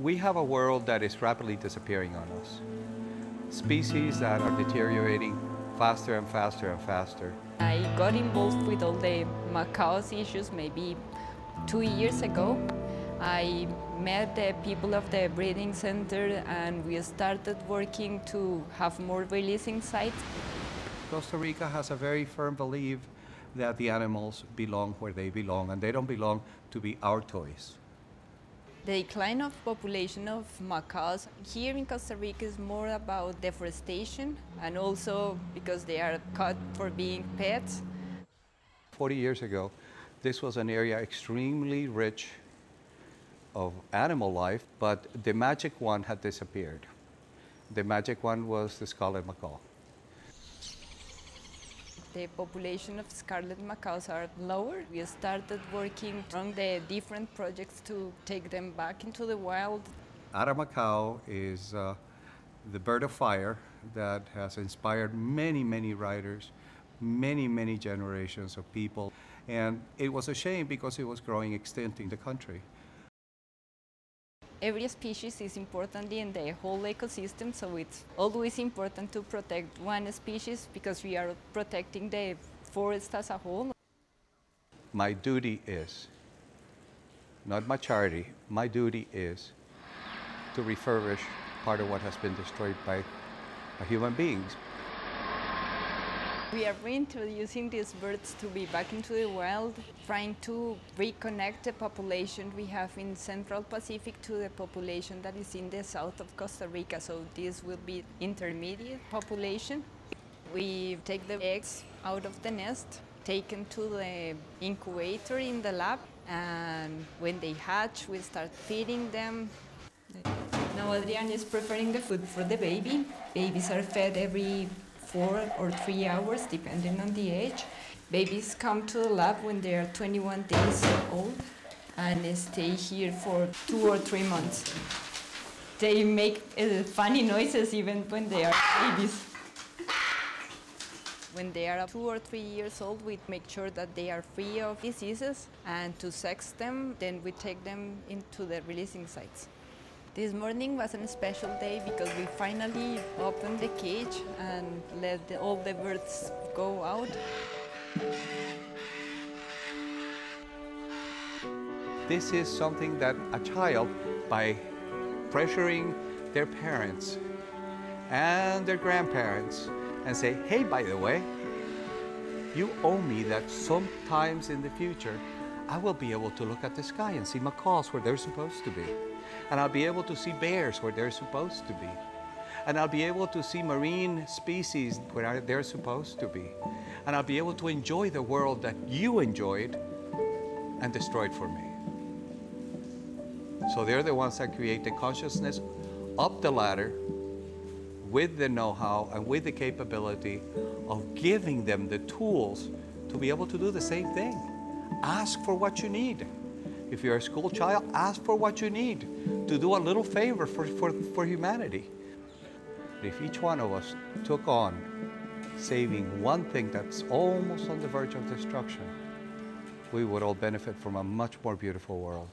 We have a world that is rapidly disappearing on us. Species that are deteriorating faster and faster and faster. I got involved with all the macaws issues maybe two years ago. I met the people of the breeding center and we started working to have more releasing sites. Costa Rica has a very firm belief that the animals belong where they belong and they don't belong to be our toys. The decline of population of macaws here in Costa Rica is more about deforestation and also because they are caught for being pets. 40 years ago, this was an area extremely rich of animal life, but the magic one had disappeared. The magic one was the scarlet macaw. The population of scarlet macaws are lower. We started working on the different projects to take them back into the wild. Ara macao is uh, the bird of fire that has inspired many, many writers, many, many generations of people. And it was a shame because it was growing extinct in the country. Every species is important in the whole ecosystem, so it's always important to protect one species because we are protecting the forest as a whole. My duty is, not my charity, my duty is to refurbish part of what has been destroyed by human beings. We are reintroducing these birds to be back into the wild, trying to reconnect the population we have in Central Pacific to the population that is in the south of Costa Rica. So this will be intermediate population. We take the eggs out of the nest, take them to the incubator in the lab, and when they hatch, we start feeding them. Now Adrian is preparing the food for the baby. Babies are fed every four or three hours, depending on the age. Babies come to the lab when they are 21 days old and stay here for two or three months. They make uh, funny noises even when they are babies. When they are two or three years old, we make sure that they are free of diseases and to sex them, then we take them into the releasing sites. This morning was a special day because we finally opened the cage and let the, all the birds go out. This is something that a child, by pressuring their parents and their grandparents and say, hey, by the way, you owe me that sometimes in the future I will be able to look at the sky and see macaws where they're supposed to be. And I'll be able to see bears where they're supposed to be. And I'll be able to see marine species where they're supposed to be. And I'll be able to enjoy the world that you enjoyed and destroyed for me. So they're the ones that create the consciousness up the ladder with the know-how and with the capability of giving them the tools to be able to do the same thing. Ask for what you need. If you're a school child, ask for what you need to do a little favor for, for, for humanity. If each one of us took on saving one thing that's almost on the verge of destruction, we would all benefit from a much more beautiful world.